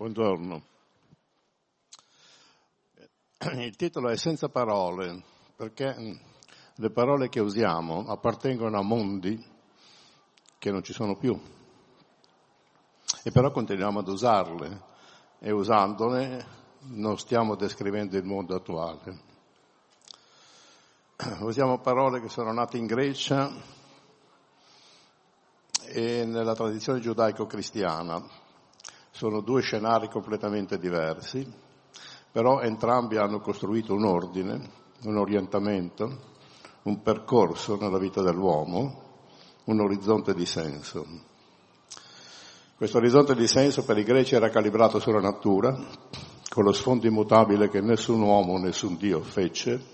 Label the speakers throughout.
Speaker 1: Buongiorno. Il titolo è Senza parole, perché le parole che usiamo appartengono a mondi che non ci sono più. E però continuiamo ad usarle e usandole non stiamo descrivendo il mondo attuale. Usiamo parole che sono nate in Grecia e nella tradizione giudaico-cristiana, sono due scenari completamente diversi, però entrambi hanno costruito un ordine, un orientamento, un percorso nella vita dell'uomo, un orizzonte di senso. Questo orizzonte di senso per i greci era calibrato sulla natura, con lo sfondo immutabile che nessun uomo, nessun Dio fece.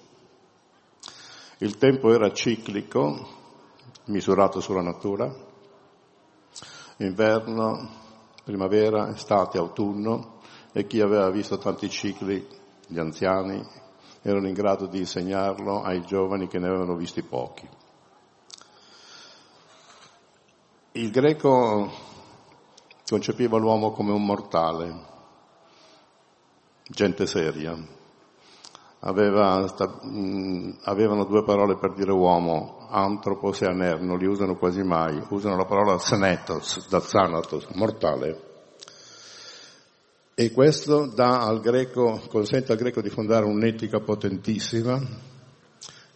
Speaker 1: Il tempo era ciclico, misurato sulla natura. Inverno, primavera, estate, autunno e chi aveva visto tanti cicli, gli anziani, erano in grado di insegnarlo ai giovani che ne avevano visti pochi. Il greco concepiva l'uomo come un mortale, gente seria. Aveva, avevano due parole per dire uomo, antropos e aner, non li usano quasi mai, usano la parola senetos, da zanatos, mortale. E questo al greco, consente al greco di fondare un'etica potentissima,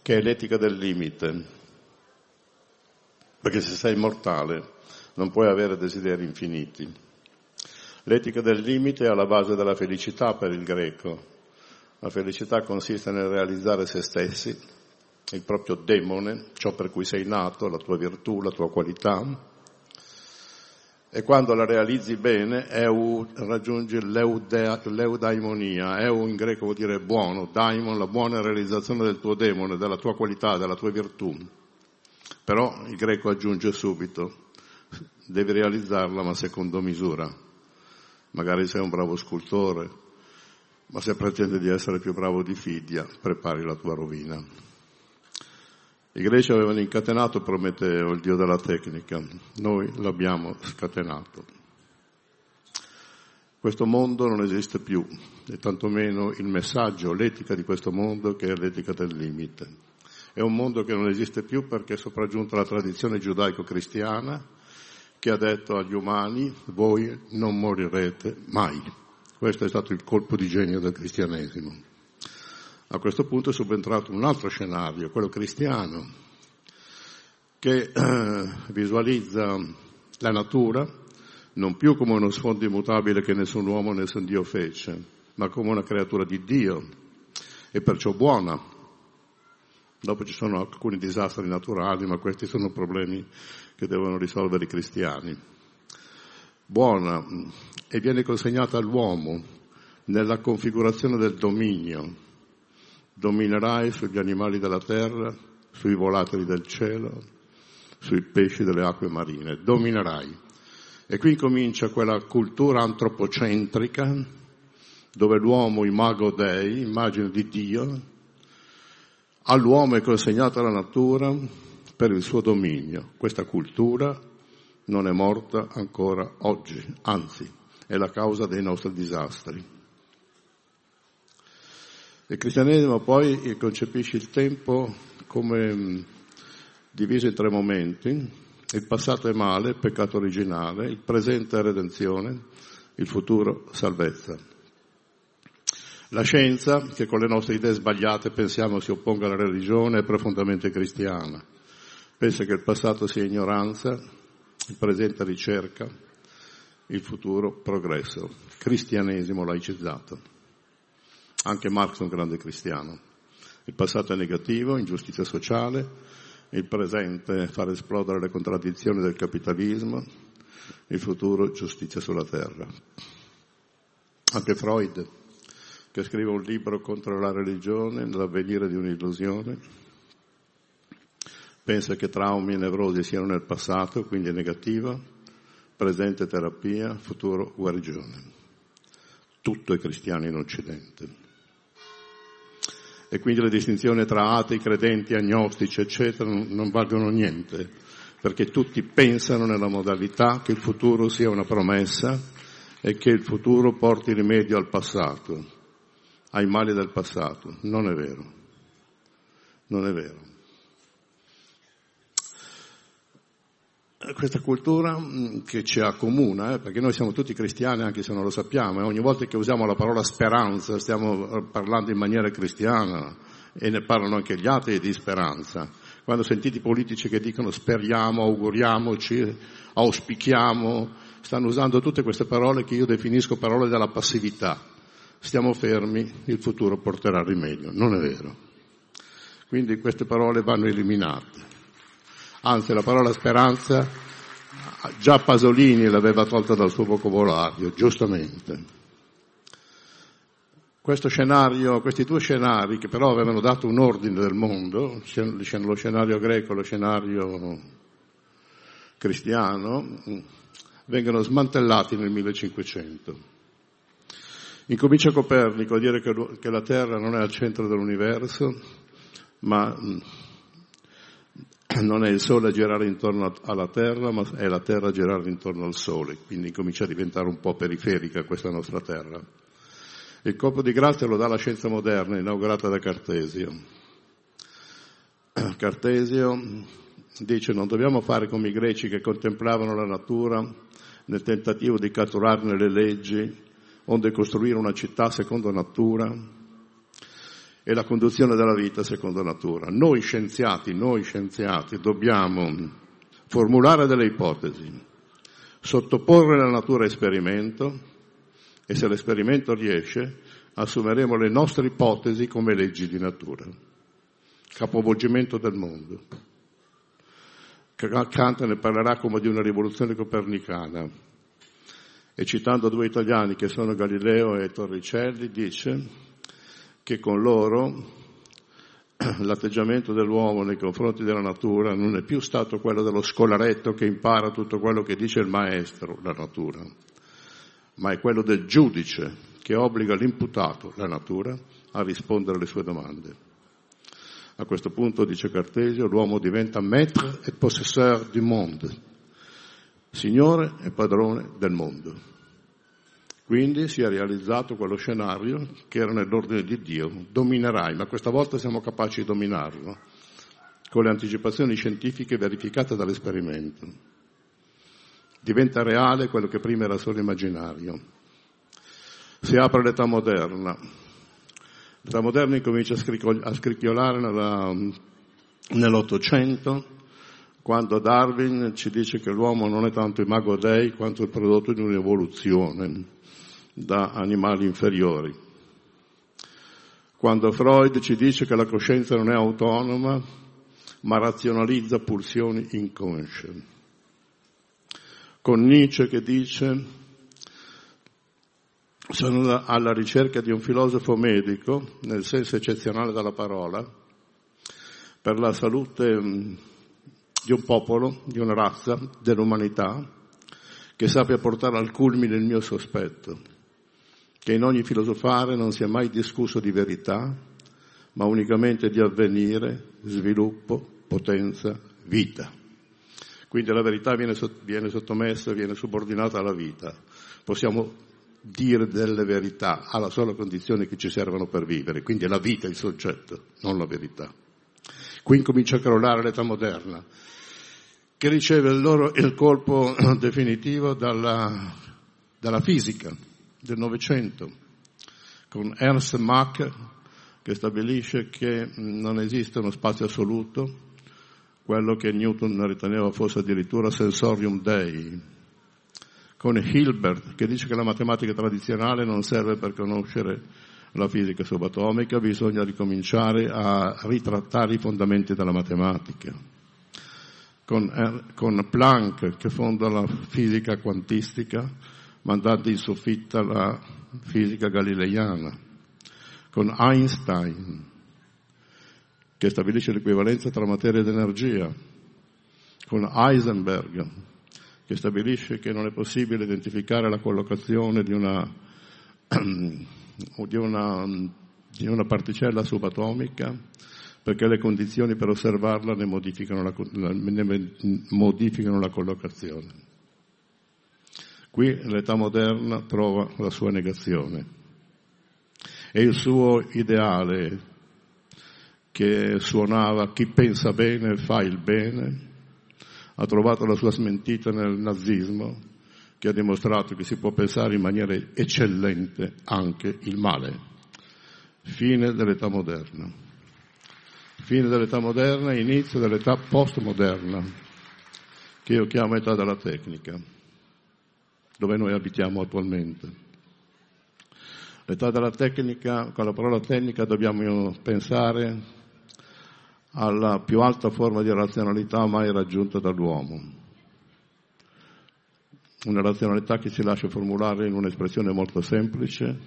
Speaker 1: che è l'etica del limite. Perché se sei mortale non puoi avere desideri infiniti. L'etica del limite è alla base della felicità per il greco. La felicità consiste nel realizzare se stessi, il proprio demone, ciò per cui sei nato, la tua virtù, la tua qualità, e quando la realizzi bene eu, raggiungi l'eudea, l'eudaimonia, eu in greco vuol dire buono, daimon, la buona realizzazione del tuo demone, della tua qualità, della tua virtù. Però il greco aggiunge subito, devi realizzarla ma secondo misura. Magari sei un bravo scultore, ma se pretende di essere più bravo di Fidia, prepari la tua rovina. I greci avevano incatenato Prometeo, il dio della tecnica, noi l'abbiamo scatenato. Questo mondo non esiste più, e tantomeno il messaggio, l'etica di questo mondo che è l'etica del limite. È un mondo che non esiste più perché è sopraggiunta la tradizione giudaico-cristiana che ha detto agli umani voi non morirete mai. Questo è stato il colpo di genio del cristianesimo. A questo punto è subentrato un altro scenario, quello cristiano, che eh, visualizza la natura non più come uno sfondo immutabile che nessun uomo, nessun Dio fece, ma come una creatura di Dio e perciò buona. Dopo ci sono alcuni disastri naturali, ma questi sono problemi che devono risolvere i cristiani. Buona e viene consegnata all'uomo nella configurazione del dominio, dominerai sugli animali della terra, sui volatili del cielo, sui pesci delle acque marine, dominerai. E qui comincia quella cultura antropocentrica dove l'uomo, imago Dei, immagine di Dio, all'uomo è consegnata la natura per il suo dominio. Questa cultura non è morta ancora oggi, anzi è la causa dei nostri disastri. Il cristianesimo poi concepisce il tempo come mm, diviso in tre momenti. Il passato è male, peccato originale, il presente è redenzione, il futuro salvezza. La scienza, che con le nostre idee sbagliate pensiamo si opponga alla religione, è profondamente cristiana. Pensa che il passato sia ignoranza, il presente ricerca, il futuro progresso. Cristianesimo laicizzato. Anche Marx è un grande cristiano. Il passato è negativo, ingiustizia sociale, il presente far esplodere le contraddizioni del capitalismo, il futuro giustizia sulla terra. Anche Freud, che scrive un libro contro la religione, l'avvenire di un'illusione, pensa che traumi e nevrosi siano nel passato, quindi negativa, presente terapia, futuro guarigione. Tutto è cristiano in Occidente e quindi le distinzioni tra atei, credenti, agnostici, eccetera, non valgono niente, perché tutti pensano nella modalità che il futuro sia una promessa è che il futuro porti rimedio al passato, ai mali del passato. Non è vero. Non è vero. Questa cultura mm, che ci accomuna, eh, perché noi siamo tutti cristiani anche se non lo sappiamo, e ogni volta che usiamo la parola speranza stiamo eh, parlando in maniera cristiana e ne parlano anche gli atei di speranza. Quando sentite i politici che dicono speriamo, auguriamoci, auspichiamo, stanno usando tutte queste parole che io definisco parole della passività. Stiamo fermi, il futuro porterà rimedio. Non è vero. Quindi queste parole vanno eliminate. Anzi, la parola speranza già Pasolini l'aveva tolta dal suo vocabolario, giustamente. Scenario, questi due scenari, che però avevano dato un ordine del mondo, lo scenario greco e lo scenario cristiano, vengono smantellati nel 1500. Incomincia Copernico a dire che la Terra non è al centro dell'universo, ma non è il Sole a girare intorno alla Terra, ma è la Terra a girare intorno al Sole, quindi comincia a diventare un po' periferica questa nostra Terra. Il colpo di grazia lo dà la scienza moderna, inaugurata da Cartesio. Cartesio dice non dobbiamo fare come i greci che contemplavano la natura nel tentativo di catturarne le leggi, onde costruire una città secondo natura, e la conduzione della vita secondo natura. Noi scienziati, noi scienziati dobbiamo formulare delle ipotesi, sottoporre la natura a esperimento e se l'esperimento riesce assumeremo le nostre ipotesi come leggi di natura. Capovolgimento del mondo. Kant ne parlerà come di una rivoluzione copernicana e citando due italiani che sono Galileo e Torricelli dice che con loro l'atteggiamento dell'uomo nei confronti della natura non è più stato quello dello scolaretto che impara tutto quello che dice il maestro, la natura, ma è quello del giudice che obbliga l'imputato, la natura, a rispondere alle sue domande. A questo punto, dice Cartesio, l'uomo diventa maître et possesseur du monde, signore e padrone del mondo. Quindi si è realizzato quello scenario che era nell'ordine di Dio, dominerai, ma questa volta siamo capaci di dominarlo, con le anticipazioni scientifiche verificate dall'esperimento. Diventa reale quello che prima era solo immaginario. Si apre l'età moderna. L'età moderna incomincia a scricchiolare nella, nell'Ottocento, quando Darwin ci dice che l'uomo non è tanto il mago dei quanto il prodotto di un'evoluzione da animali inferiori. Quando Freud ci dice che la coscienza non è autonoma, ma razionalizza pulsioni inconsce. Con Nietzsche che dice sono alla ricerca di un filosofo medico, nel senso eccezionale della parola, per la salute di un popolo, di una razza, dell'umanità, che sappia portare al culmine il mio sospetto che in ogni filosofare non sia mai discusso di verità, ma unicamente di avvenire, sviluppo, potenza, vita. Quindi la verità viene, viene sottomessa, viene subordinata alla vita. Possiamo dire delle verità alla sola condizione che ci servano per vivere, quindi è la vita il soggetto, non la verità. Qui comincia a crollare l'età moderna, che riceve il, loro, il colpo definitivo dalla, dalla fisica del Novecento, con Ernst Mach che stabilisce che non esiste uno spazio assoluto, quello che Newton riteneva fosse addirittura sensorium dei, con Hilbert che dice che la matematica tradizionale non serve per conoscere la fisica subatomica, bisogna ricominciare a ritrattare i fondamenti della matematica. Con, con Planck che fonda la fisica quantistica, mandando in soffitta la fisica galileiana, con Einstein, che stabilisce l'equivalenza tra materia ed energia, con Heisenberg, che stabilisce che non è possibile identificare la collocazione di una, di una, di una particella subatomica perché le condizioni per osservarla ne modificano la, ne modificano la collocazione. Qui l'età moderna trova la sua negazione e il suo ideale che suonava chi pensa bene fa il bene, ha trovato la sua smentita nel nazismo che ha dimostrato che si può pensare in maniera eccellente anche il male. Fine dell'età moderna. Fine dell'età moderna inizio dell'età postmoderna, che io chiamo età della tecnica, dove noi abitiamo attualmente. L'età della tecnica, con la parola tecnica dobbiamo pensare alla più alta forma di razionalità mai raggiunta dall'uomo. Una razionalità che si lascia formulare in un'espressione molto semplice,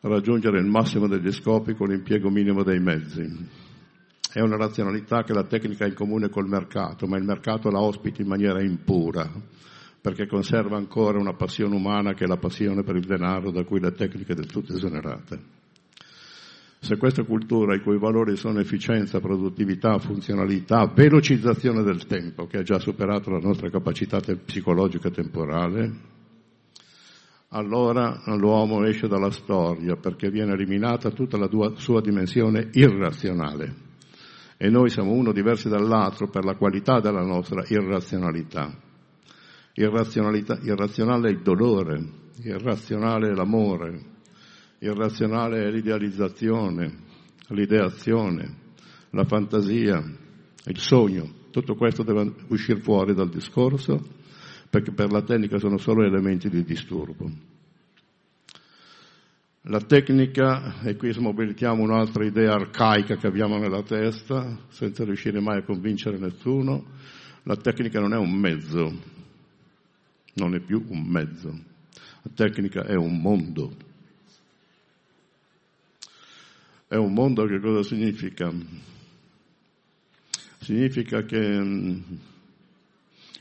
Speaker 1: raggiungere il massimo degli scopi con l'impiego minimo dei mezzi. È una razionalità che la tecnica ha in comune col mercato, ma il mercato la ospita in maniera impura, perché conserva ancora una passione umana che è la passione per il denaro da cui le tecniche del tutto esonerate. Se questa cultura, i cui valori sono efficienza, produttività, funzionalità, velocizzazione del tempo, che ha già superato la nostra capacità te- psicologica temporale, allora l'uomo esce dalla storia perché viene eliminata tutta la sua dimensione irrazionale. E noi siamo uno diversi dall'altro per la qualità della nostra irrazionalità. Irrazionale è il dolore, irrazionale è l'amore, irrazionale è l'idealizzazione, l'ideazione, la fantasia, il sogno. Tutto questo deve uscire fuori dal discorso perché per la tecnica sono solo elementi di disturbo. La tecnica, e qui smobilitiamo un'altra idea arcaica che abbiamo nella testa, senza riuscire mai a convincere nessuno, la tecnica non è un mezzo, non è più un mezzo. La tecnica è un mondo. È un mondo che cosa significa? Significa che,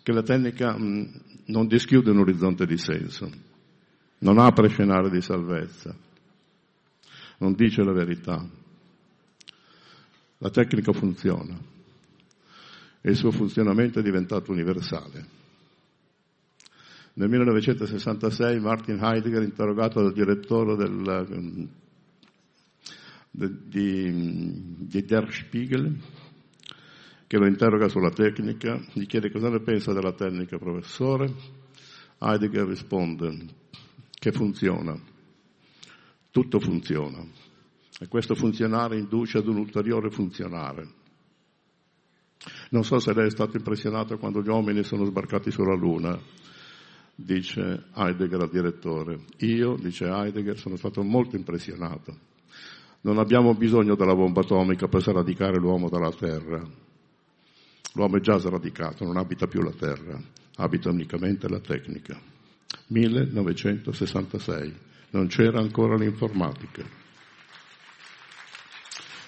Speaker 1: che la tecnica mm, non dischiude un orizzonte di senso, non apre scenari di salvezza, non dice la verità. La tecnica funziona e il suo funzionamento è diventato universale. Nel 1966 Martin Heidegger, interrogato dal direttore del, mm, di, di Der Spiegel, che lo interroga sulla tecnica, gli chiede cosa ne pensa della tecnica, professore. Heidegger risponde che funziona, tutto funziona e questo funzionare induce ad un ulteriore funzionare. Non so se lei è stato impressionato quando gli uomini sono sbarcati sulla Luna dice Heidegger al direttore. Io, dice Heidegger, sono stato molto impressionato. Non abbiamo bisogno della bomba atomica per sradicare l'uomo dalla terra. L'uomo è già sradicato, non abita più la terra, abita unicamente la tecnica. 1966, non c'era ancora l'informatica.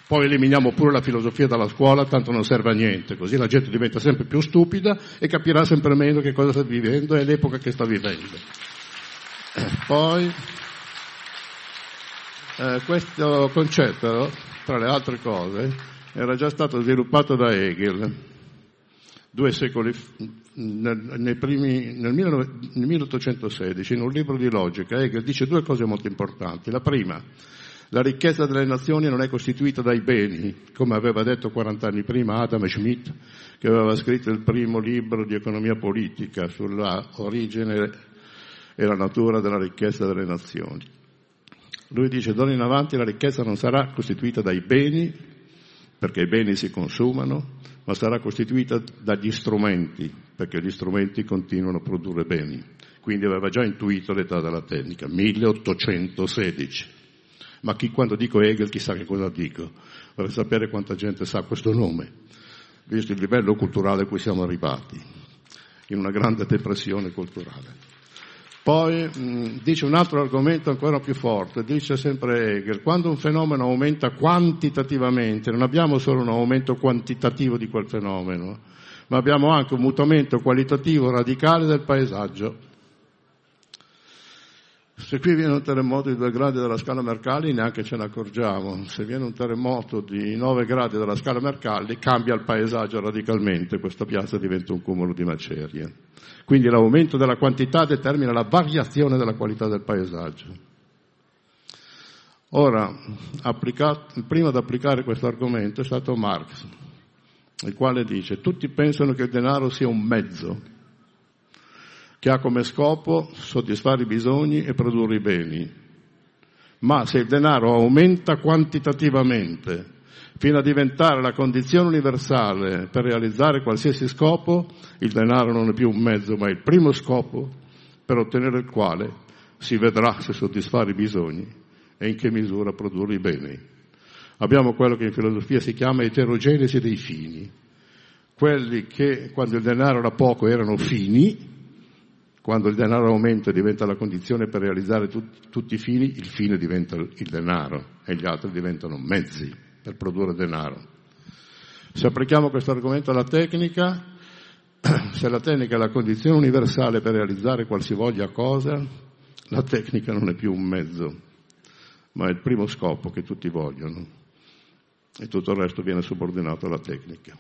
Speaker 1: Poi eliminiamo pure la filosofia dalla scuola, tanto non serve a niente, così la gente diventa sempre più stupida e capirà sempre meno che cosa sta vivendo e l'epoca che sta vivendo. Eh, poi eh, questo concetto, tra le altre cose, era già stato sviluppato da Hegel due secoli nel, primi, nel 1816 in un libro di logica. Hegel dice due cose molto importanti. La prima, la ricchezza delle nazioni non è costituita dai beni, come aveva detto 40 anni prima Adam Schmidt, che aveva scritto il primo libro di economia politica sulla origine e la natura della ricchezza delle nazioni. Lui dice, d'ora in avanti la ricchezza non sarà costituita dai beni, perché i beni si consumano, ma sarà costituita dagli strumenti, perché gli strumenti continuano a produrre beni. Quindi aveva già intuito l'età della tecnica, 1816 ma chi, quando dico Hegel chissà che cosa dico. Vorrei sapere quanta gente sa questo nome, visto il livello culturale a cui siamo arrivati, in una grande depressione culturale. Poi mh, dice un altro argomento ancora più forte, dice sempre Hegel, quando un fenomeno aumenta quantitativamente, non abbiamo solo un aumento quantitativo di quel fenomeno, ma abbiamo anche un mutamento qualitativo radicale del paesaggio. Se qui viene un terremoto di due gradi della scala Mercalli neanche ce ne accorgiamo, se viene un terremoto di 9 gradi della scala Mercalli cambia il paesaggio radicalmente, questa piazza diventa un cumulo di macerie. Quindi l'aumento della quantità determina la variazione della qualità del paesaggio. Ora, primo ad applicare questo argomento è stato Marx, il quale dice tutti pensano che il denaro sia un mezzo che ha come scopo soddisfare i bisogni e produrre i beni. Ma se il denaro aumenta quantitativamente fino a diventare la condizione universale per realizzare qualsiasi scopo, il denaro non è più un mezzo, ma il primo scopo per ottenere il quale si vedrà se soddisfare i bisogni e in che misura produrre i beni. Abbiamo quello che in filosofia si chiama eterogenesi dei fini, quelli che quando il denaro era poco erano fini, quando il denaro aumenta e diventa la condizione per realizzare tu, tutti i fini, il fine diventa il denaro e gli altri diventano mezzi per produrre denaro. Se applichiamo questo argomento alla tecnica, se la tecnica è la condizione universale per realizzare qualsivoglia cosa, la tecnica non è più un mezzo, ma è il primo scopo che tutti vogliono e tutto il resto viene subordinato alla tecnica.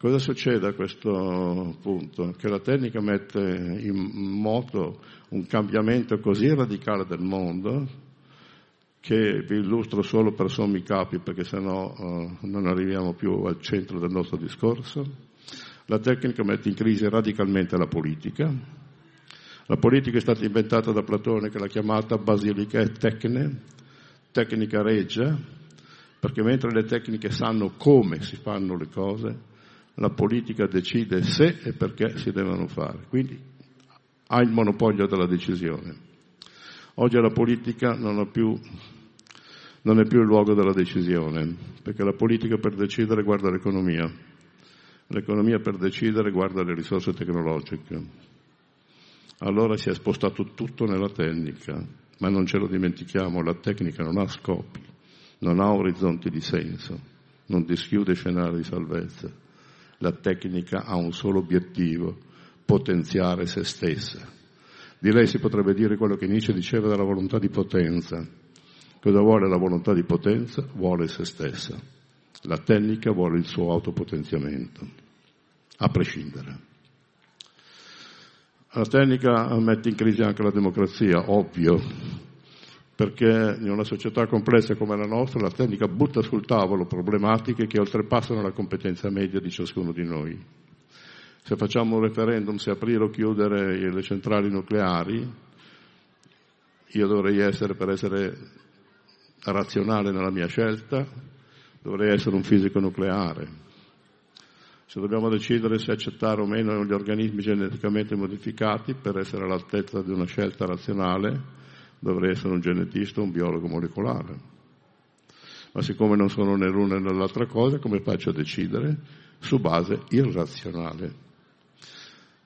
Speaker 1: Cosa succede a questo punto? Che la tecnica mette in moto un cambiamento così radicale del mondo che vi illustro solo per sommi capi perché sennò uh, non arriviamo più al centro del nostro discorso. La tecnica mette in crisi radicalmente la politica. La politica è stata inventata da Platone che l'ha chiamata basilica e tecne, tecnica regia, perché mentre le tecniche sanno come si fanno le cose, la politica decide se e perché si devono fare, quindi ha il monopolio della decisione. Oggi la politica non, più, non è più il luogo della decisione, perché la politica per decidere guarda l'economia, l'economia per decidere guarda le risorse tecnologiche. Allora si è spostato tutto nella tecnica, ma non ce lo dimentichiamo, la tecnica non ha scopi, non ha orizzonti di senso, non dischiude scenari di salvezza la tecnica ha un solo obiettivo, potenziare se stessa. Di lei si potrebbe dire quello che Nietzsche diceva della volontà di potenza. Cosa vuole la volontà di potenza? Vuole se stessa. La tecnica vuole il suo autopotenziamento, a prescindere. La tecnica mette in crisi anche la democrazia, ovvio, perché in una società complessa come la nostra la tecnica butta sul tavolo problematiche che oltrepassano la competenza media di ciascuno di noi. Se facciamo un referendum se aprire o chiudere le centrali nucleari, io dovrei essere, per essere razionale nella mia scelta, dovrei essere un fisico nucleare. Se dobbiamo decidere se accettare o meno gli organismi geneticamente modificati per essere all'altezza di una scelta razionale, dovrei essere un genetista o un biologo molecolare. Ma siccome non sono né l'una né l'altra cosa, come faccio a decidere? Su base irrazionale.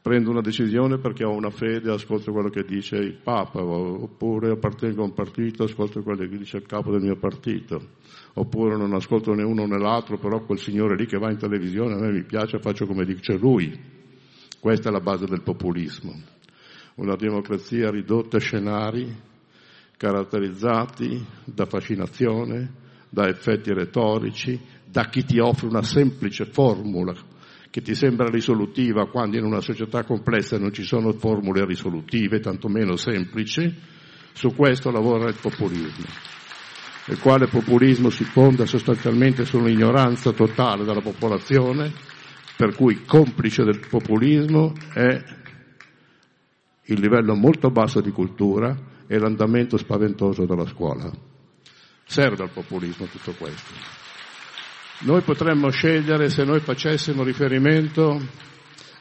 Speaker 1: Prendo una decisione perché ho una fede, ascolto quello che dice il Papa, oppure appartengo a un partito, ascolto quello che dice il capo del mio partito, oppure non ascolto né uno né l'altro, però quel signore lì che va in televisione a me mi piace, faccio come dice lui. Questa è la base del populismo. Una democrazia ridotta a scenari caratterizzati da fascinazione, da effetti retorici, da chi ti offre una semplice formula che ti sembra risolutiva quando in una società complessa non ci sono formule risolutive, tantomeno semplici, su questo lavora il populismo, il quale populismo si fonda sostanzialmente sull'ignoranza totale della popolazione, per cui complice del populismo è il livello molto basso di cultura, e l'andamento spaventoso della scuola. Serve al populismo tutto questo. Noi potremmo scegliere se noi facessimo riferimento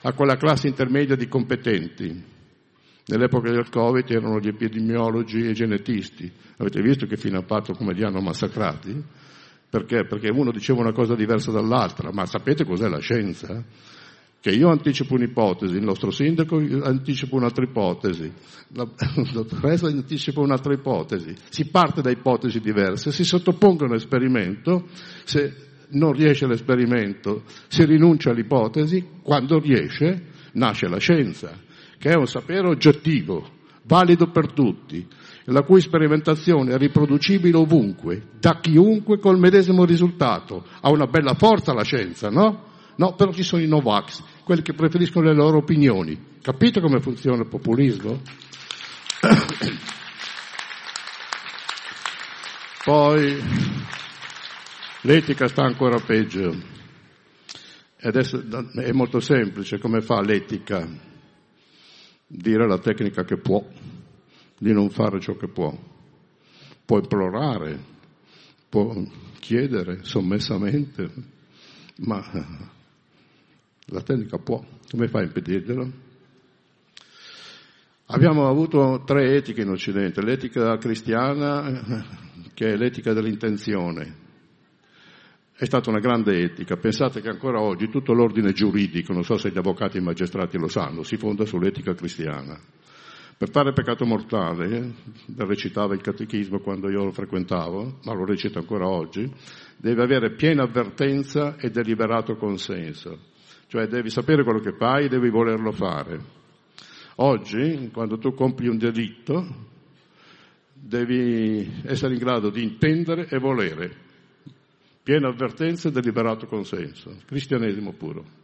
Speaker 1: a quella classe intermedia di competenti. Nell'epoca del Covid erano gli epidemiologi e i genetisti. Avete visto che fine ha fatto come li hanno massacrati? Perché? Perché uno diceva una cosa diversa dall'altra, ma sapete cos'è la scienza? Che io anticipo un'ipotesi, il nostro sindaco anticipa un'altra ipotesi, la, dottoressa anticipa un'altra ipotesi, si parte da ipotesi diverse, si sottopongono all'esperimento, se non riesce l'esperimento si rinuncia all'ipotesi, quando riesce nasce la scienza, che è un sapere oggettivo, valido per tutti, la cui sperimentazione è riproducibile ovunque, da chiunque col medesimo risultato. Ha una bella forza la scienza, no? No, però ci sono i Novax, quelli che preferiscono le loro opinioni. Capite come funziona il populismo? Poi l'etica sta ancora peggio. Adesso è molto semplice, come fa l'etica? Dire alla tecnica che può, di non fare ciò che può. Può implorare, può chiedere sommessamente, ma la tecnica può. Come fa a impedirglielo? Abbiamo avuto tre etiche in Occidente, l'etica cristiana che è l'etica dell'intenzione. È stata una grande etica, pensate che ancora oggi tutto l'ordine giuridico, non so se gli avvocati e i magistrati lo sanno, si fonda sull'etica cristiana. Per fare peccato mortale, recitava il catechismo quando io lo frequentavo, ma lo recita ancora oggi, devi avere piena avvertenza e deliberato consenso. Cioè devi sapere quello che fai, devi volerlo fare. Oggi, quando tu compi un delitto, devi essere in grado di intendere e volere, piena avvertenza e deliberato consenso, cristianesimo puro.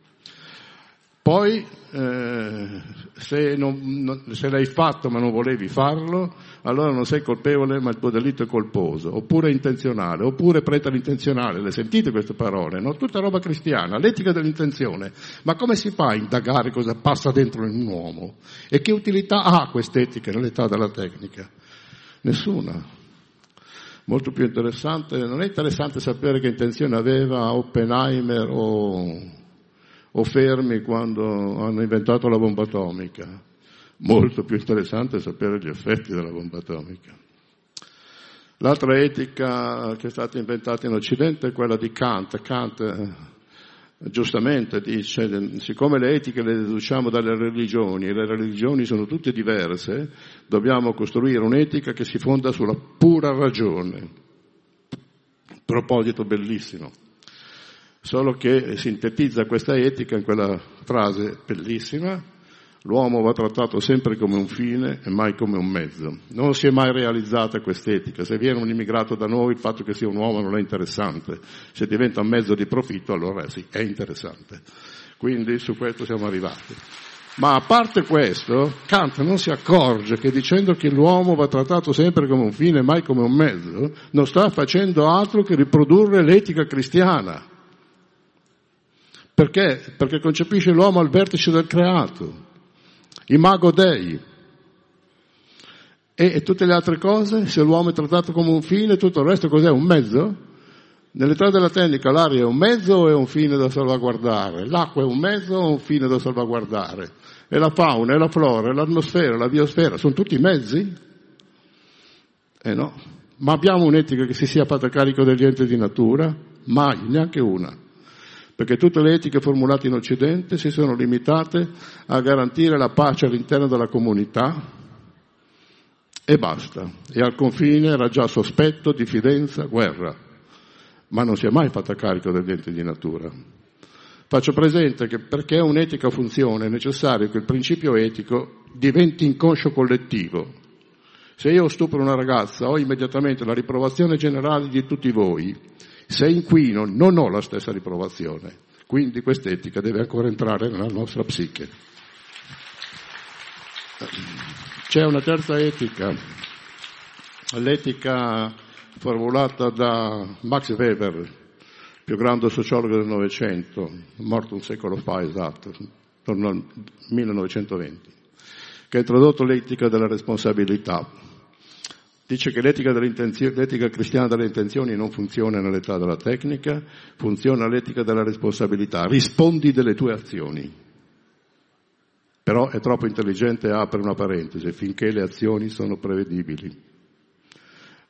Speaker 1: Poi, eh, se, non, non, se, l'hai fatto ma non volevi farlo, allora non sei colpevole ma il tuo delitto è colposo, oppure intenzionale, oppure preterintenzionale. Le sentite queste parole? No? Tutta roba cristiana, l'etica dell'intenzione. Ma come si fa a indagare cosa passa dentro in un uomo? E che utilità ha quest'etica nell'età della tecnica? Nessuna. Molto più interessante, non è interessante sapere che intenzione aveva Oppenheimer o o fermi quando hanno inventato la bomba atomica. Molto più interessante sapere gli effetti della bomba atomica. L'altra etica che è stata inventata in Occidente è quella di Kant. Kant eh, giustamente dice, siccome le etiche le deduciamo dalle religioni e le religioni sono tutte diverse, dobbiamo costruire un'etica che si fonda sulla pura ragione. Proposito bellissimo solo che sintetizza questa etica in quella frase bellissima, l'uomo va trattato sempre come un fine e mai come un mezzo. Non si è mai realizzata quest'etica, se viene un immigrato da noi il fatto che sia un uomo non è interessante, se diventa un mezzo di profitto allora sì, è interessante. Quindi su questo siamo arrivati. Ma a parte questo, Kant non si accorge che dicendo che l'uomo va trattato sempre come un fine e mai come un mezzo, non sta facendo altro che riprodurre l'etica cristiana perché? Perché concepisce l'uomo al vertice del creato, imago Dei. E, e tutte le altre cose, se l'uomo è trattato come un fine, tutto il resto cos'è? Un mezzo? Nell'età della tecnica l'aria è un mezzo o è un fine da salvaguardare? L'acqua è un mezzo o un fine da salvaguardare? E la fauna, e la flora, e l'atmosfera, la biosfera, sono tutti mezzi? Eh no. Ma abbiamo un'etica che si sia fatta carico degli enti di natura? Mai, neanche una perché tutte le etiche formulate in Occidente si sono limitate a garantire la pace all'interno della comunità e basta. E al confine era già sospetto, diffidenza, guerra, ma non si è mai fatta carico degli enti di natura. Faccio presente che perché un'etica funziona è necessario che il principio etico diventi inconscio collettivo. Se io stupro una ragazza ho immediatamente la riprovazione generale di tutti voi se inquino non ho la stessa riprovazione, quindi quest'etica deve ancora entrare nella nostra psiche. C'è una terza etica, l'etica formulata da Max Weber, più grande sociologo del Novecento, morto un secolo fa esatto, nel 1920, che ha introdotto l'etica della responsabilità Dice che l'etica, l'etica, cristiana delle intenzioni non funziona nell'età della tecnica, funziona l'etica della responsabilità. Rispondi delle tue azioni. Però è troppo intelligente apre una parentesi, finché le azioni sono prevedibili.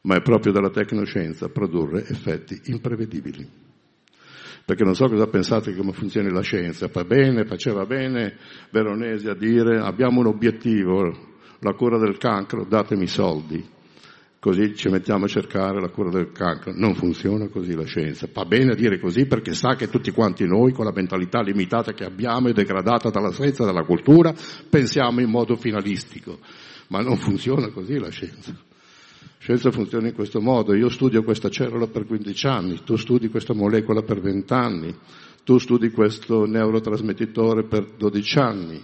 Speaker 1: Ma è proprio dalla tecnoscienza produrre effetti imprevedibili. Perché non so cosa pensate come funzioni la scienza. Fa bene, faceva bene Veronesi a dire abbiamo un obiettivo, la cura del cancro, datemi soldi così ci mettiamo a cercare la cura del cancro. Non funziona così la scienza. Va bene dire così perché sa che tutti quanti noi, con la mentalità limitata che abbiamo e degradata dalla scienza e dalla cultura, pensiamo in modo finalistico. Ma non funziona così la scienza. La scienza funziona in questo modo. Io studio questa cellula per 15 anni, tu studi questa molecola per 20 anni, tu studi questo neurotrasmettitore per 12 anni,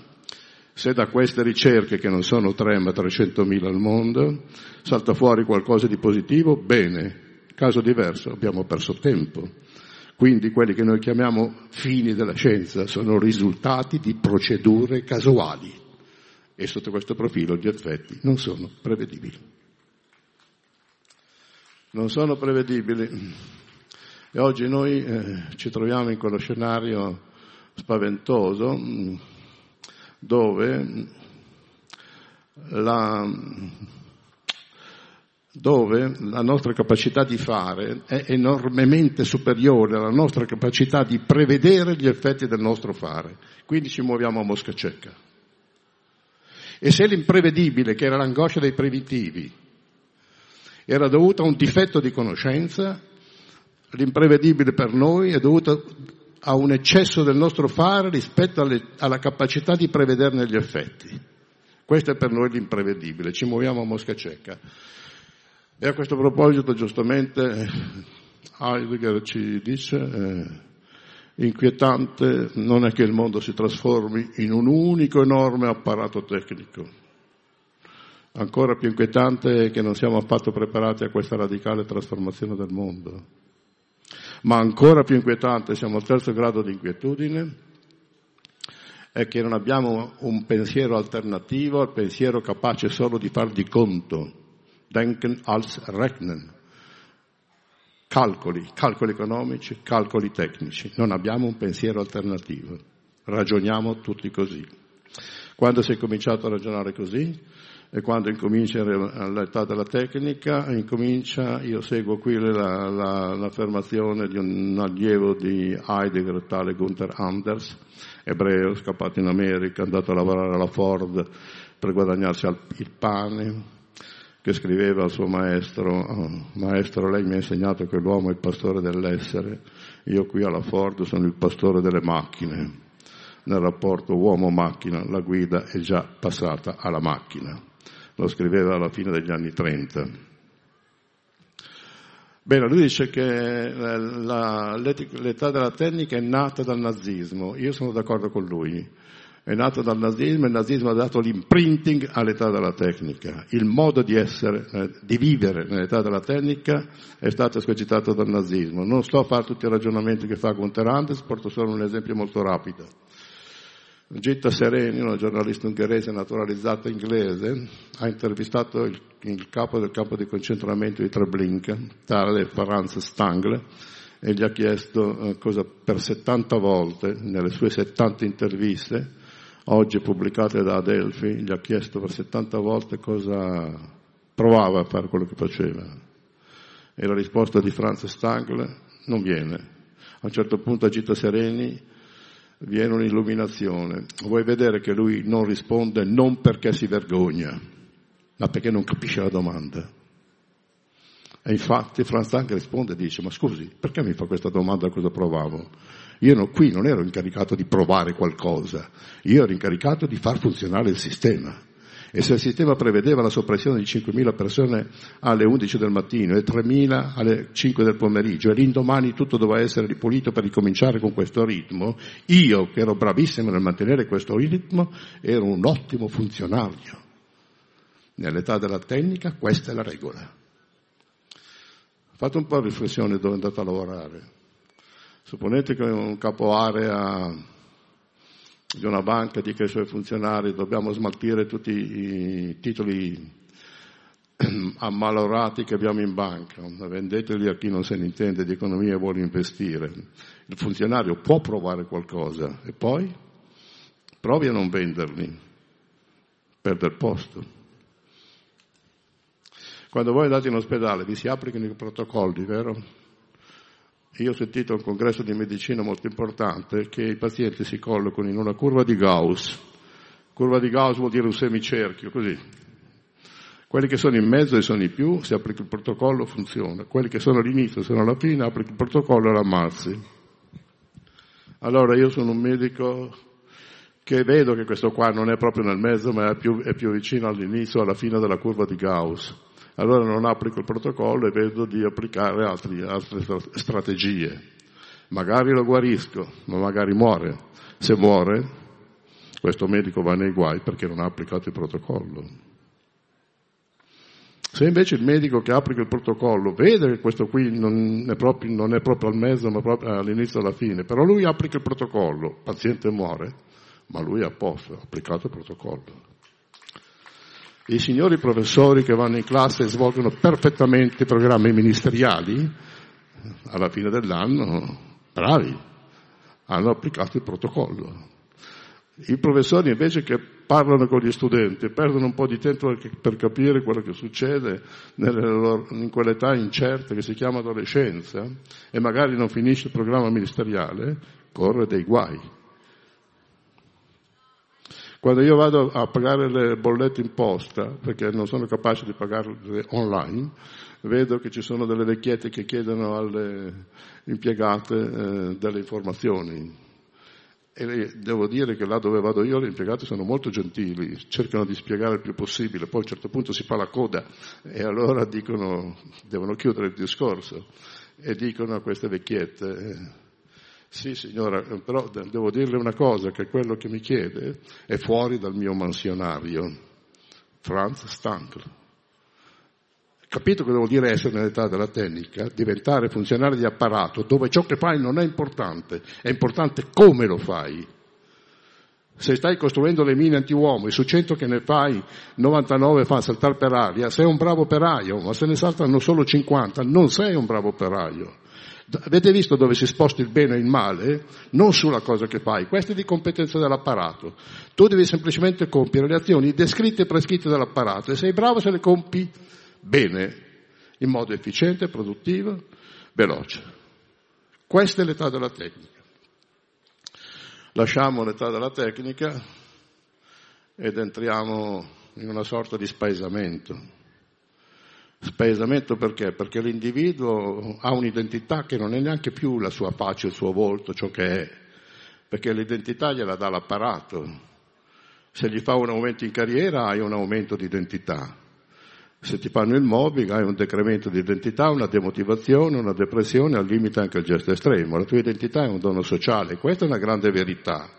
Speaker 1: se da queste ricerche, che non sono 3 ma 300.000 al mondo, salta fuori qualcosa di positivo, bene, caso diverso, abbiamo perso tempo. Quindi quelli che noi chiamiamo fini della scienza sono risultati di procedure casuali e sotto questo profilo gli effetti non sono prevedibili. Non sono prevedibili. E oggi noi eh, ci troviamo in quello scenario spaventoso dove la, dove la nostra capacità di fare è enormemente superiore alla nostra capacità di prevedere gli effetti del nostro fare. Quindi ci muoviamo a mosca cieca. E se l'imprevedibile, che era l'angoscia dei primitivi, era dovuta a un difetto di conoscenza, l'imprevedibile per noi è dovuto a un eccesso del nostro fare rispetto alle, alla capacità di prevederne gli effetti. Questo è per noi l'imprevedibile, ci muoviamo a mosca cieca. E a questo proposito, giustamente, Heidegger ci dice, eh, inquietante non è che il mondo si trasformi in un unico enorme apparato tecnico. Ancora più inquietante è che non siamo affatto preparati a questa radicale trasformazione del mondo ma ancora più inquietante, siamo al terzo grado di inquietudine, è che non abbiamo un pensiero alternativo al pensiero capace solo di far di conto, denken als rechnen, calcoli, calcoli economici, calcoli tecnici, non abbiamo un pensiero alternativo, ragioniamo tutti così. Quando si è cominciato a ragionare così? E quando incomincia all'età della tecnica, incomincia, io seguo qui la, la, l'affermazione di un allievo di Heidegger, tale Gunther Anders, ebreo, scappato in America, andato a lavorare alla Ford per guadagnarsi il pane, che scriveva al suo maestro, oh, maestro lei mi ha insegnato che l'uomo è il pastore dell'essere, io qui alla Ford sono il pastore delle macchine. Nel rapporto uomo-macchina la guida è già passata alla macchina lo scriveva alla fine degli anni 30. Bene, lui dice che la, l'età della tecnica è nata dal nazismo, io sono d'accordo con lui, è nata dal nazismo e il nazismo ha dato l'imprinting all'età della tecnica, il modo di essere, eh, di vivere nell'età della tecnica è stato escogitato dal nazismo. Non sto a fare tutti i ragionamenti che fa Gunther Anders, porto solo un esempio molto rapido. Gitta Sereni, una giornalista ungherese naturalizzata inglese, ha intervistato il, il, capo del campo di concentramento di Treblinka, tale Franz Stangl, e gli ha chiesto eh, cosa per 70 volte, nelle sue 70 interviste, oggi pubblicate da Adelphi, gli ha chiesto per 70 volte cosa provava a fare quello che faceva. E la risposta di Franz Stangl non viene. A un certo punto Gitta Sereni viene un'illuminazione. Vuoi vedere che lui non risponde non perché si vergogna, ma perché non capisce la domanda. E infatti Franz Tank risponde e dice, ma scusi, perché mi fa questa domanda cosa provavo? Io no, qui non ero incaricato di provare qualcosa, io ero incaricato di far funzionare il sistema. E se il sistema prevedeva la soppressione di 5.000 persone alle 11 del mattino e 3.000 alle 5 del pomeriggio e l'indomani tutto doveva essere ripulito per ricominciare con questo ritmo, io che ero bravissimo nel mantenere questo ritmo ero un ottimo funzionario. Nell'età della tecnica questa è la regola. Fate un po' di riflessione dove andate a lavorare. Supponete che un capo area di una banca dica ai suoi funzionari dobbiamo smaltire tutti i titoli ammalorati che abbiamo in banca, vendeteli a chi non se ne intende di economia e vuole investire. Il funzionario può provare qualcosa e poi provi a non venderli, perde il posto. Quando voi andate in ospedale vi si applicano i protocolli, vero? Io ho sentito a un congresso di medicina molto importante che i pazienti si collocano in una curva di Gauss. Curva di Gauss vuol dire un semicerchio, così. Quelli che sono in mezzo e sono i più, se applichi il protocollo funziona. Quelli che sono all'inizio e sono alla fine, applichi il protocollo e l'ammazzi. Allora io sono un medico che vedo che questo qua non è proprio nel mezzo, ma è più, è più vicino all'inizio, alla fine della curva di Gauss. Allora non applico il protocollo e vedo di applicare altri, altre strategie. Magari lo guarisco, ma magari muore. Se muore, questo medico va nei guai perché non ha applicato il protocollo. Se invece il medico che applica il protocollo vede che questo qui non è proprio, non è proprio al mezzo, ma all'inizio e alla fine, però lui applica il protocollo, il paziente muore, ma lui ha posto, ha applicato il protocollo. I signori professori che vanno in classe e svolgono perfettamente i programmi ministeriali, alla fine dell'anno, bravi, hanno applicato il protocollo. I professori invece che parlano con gli studenti perdono un po' di tempo per capire quello che succede in quell'età incerta che si chiama adolescenza e magari non finisce il programma ministeriale, corre dei guai. Quando io vado a pagare le bollette in posta, perché non sono capace di pagarle online, vedo che ci sono delle vecchiette che chiedono alle impiegate eh, delle informazioni. E devo dire che là dove vado io le impiegate sono molto gentili, cercano di spiegare il più possibile, poi a un certo punto si fa la coda e allora dicono, devono chiudere il discorso e dicono a queste vecchiette, sì, signora, però devo dirle una cosa, che quello che mi chiede è fuori dal mio mansionario. Franz Stankl. Capito cosa vuol dire essere nell'età della tecnica? Diventare funzionario di apparato dove ciò che fai non è importante, è importante come lo fai. Se stai costruendo le mine anti-uomo e su 100 che ne fai 99 fanno saltare per aria, sei un bravo operaio, ma se ne saltano solo 50 non sei un bravo operaio. Avete visto dove si sposta il bene e il male? Non sulla cosa che fai, questa è di competenza dell'apparato. Tu devi semplicemente compiere le azioni descritte e prescritte dall'apparato e sei bravo se le compi bene, in modo efficiente, produttivo, veloce. Questa è l'età della tecnica. Lasciamo l'età della tecnica ed entriamo in una sorta di spaesamento Spaesamento perché? Perché l'individuo ha un'identità che non è neanche più la sua faccia, il suo volto, ciò che è, perché l'identità gliela dà l'apparato. Se gli fa un aumento in carriera hai un aumento di identità. Se ti fanno il mobbing hai un decremento di identità, una demotivazione, una depressione, al limite anche il gesto estremo. La tua identità è un dono sociale, questa è una grande verità.